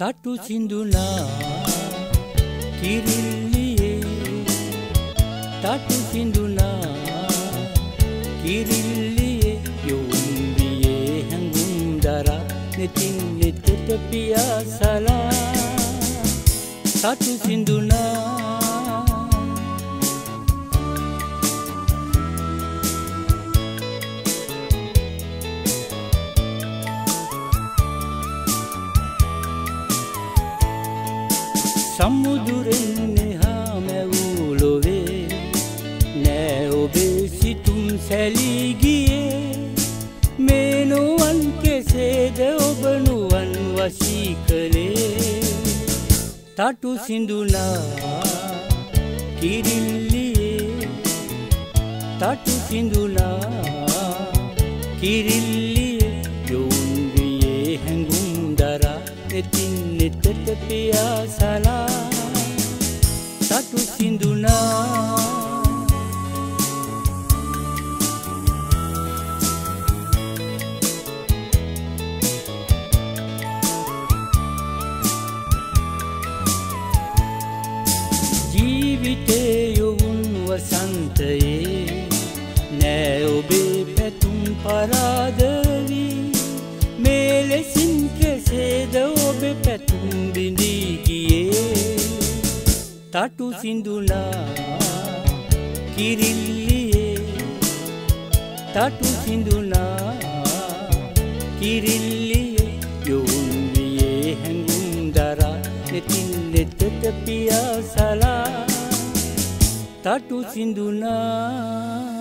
තටු සිඳුනා කිරිල්ලියේ. තටු සිඳුනා කිරිල්ලියේ. යොවුන්වියේ හැඟුම් දරා නෙතින් නෙතට පියාසලා. තටු සිඳුනා සම්මුදුරෙන්නේ හා මැවූලොවේ නෑ ඔබේ සිතුම් සැලීගියේ මේනුවන් කෙසේද ඔබනුවන් වශී කළේ? තටු සිඳුනා කිරිල්ලියේ. තටු සිඳුනා කිරිල්ලියේ. යොවුන්වියේ හැඟුම් දරා එතින් නෙතට පියාසලා තටු සිඳුනා. ජීවිතේ යොවුන් වසන්තයේ තටු සිඳුනා කිරිල්ලියේ. තටු සිඳුනා කිරිල්ලියේ. යොවුන්වියේ හැඟුම් දරා නෙතින් නෙතට පියාසලා තටු සිඳුනා.